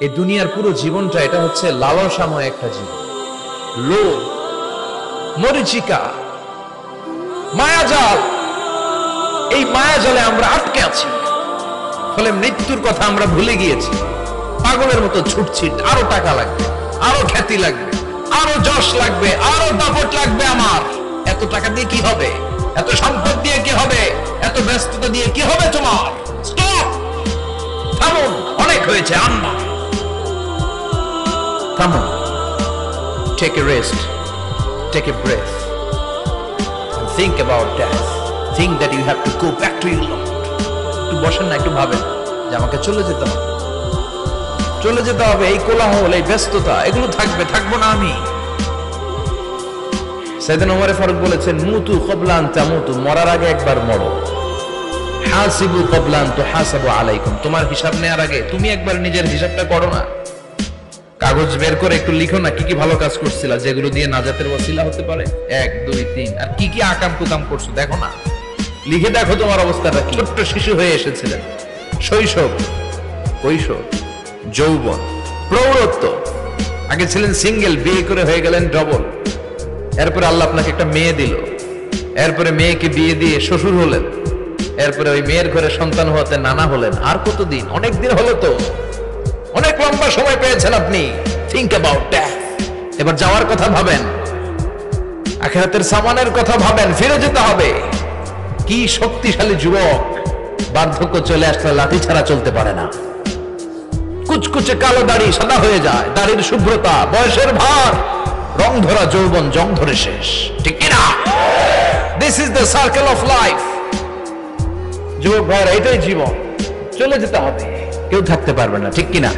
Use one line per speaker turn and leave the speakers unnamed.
এই দুনিয়ার পুরো জীবনটা এটা হচ্ছে লালসাময় একটা জীবন। লোভ মরিচিকা, মায়াজাল। এই মায়াজালে আমরা আটকে আছি। ফলে মৃত্যুর কথা আমরা ভুলে গিয়েছি। পাগলের মতো ছুটছি, আরও টাকা লাগবে, আরও খ্যাতি লাগবে, আরও যশ লাগবে, আরও দাপট লাগবে আমার। এত টাকা দিয়ে কি হবে? এত সম্পদ দিয়ে কি হবে? এত ব্যস্ততা দিয়ে কি হবে তোমার? স্টপ! অনেক হয়েছে আম্মা থামুন take a rest take a breath think about death think that you have to go back to your Lord. একটু বসেন না, একটু ভাবেন। যে আমাকে চলে যেতে হবে। চলে যেতে হবে এই কোলাহল, এই ব্যস্ততা, এগুলো থাকবে, থাকব না আমি। সেদিন ওমরে ফারুক বলেছেন, মুতু কবলান তামুতু, মরার আগে একবার মরো। হাসিবু কবলান তো হাসাবু আলাইকুম। তোমার হিসাব নেওয়ার আগে তুমি একবার নিজের হিসাবটা করো না। কাগজ বের করে একটু লিখো না, কি কি ভালো কাজ করছিলা, যেগুলো দিয়ে নাজাতের ওসিলা হতে পারে? এক, দুই, তিন। আর কি কি আকাম কুকাম করছ, দেখো না। লিখে দেখো তোমার অবস্থাটা কি। ছোট্ট শিশু হয়ে এসেছিলেন। শৈশব, কৈশোর, যৌবন, প্রৌঢ়ত্ব। আগে ছিলেন সিঙ্গেল, বিয়ে করে হয়ে গেলেন ডবল। এরপরে আল্লাহ আপনাকে একটা মেয়ে দিল। এরপরে মেয়েকে বিয়ে দিয়ে শ্বশুর হলেন। এরপরে ওই মেয়ের ঘরে সন্তান হওয়াতে নানা হলেন। আর কতদিন? অনেক দিন হলো তো। অনেক লম্বা সময় পেয়েছেন আপনি। থিঙ্ক অ্যাবাউট ড্যাথ এবার যাওয়ার কথা ভাবেন। আখেরাতের সামানের কথা ভাবেন, ফিরে যেতে হবে। কি শক্তিশালী যুবক, বার্ধক্য চলে আসলে লাঠি ছাড়া চলতে পারে না। কুচকুচে কালো দাড়ি সাদা হয়ে যায়, দাড়ির শুভ্রতা, বয়সের ভার, রং ধরা যৌবন জং ধরে শেষ। ঠিক কিনা this is the circle of life যুবক ভাইয়েরা এটাই জীবন। চলে যেতে হবে। কেউ থাকতে পারবে না, ঠিক কিনা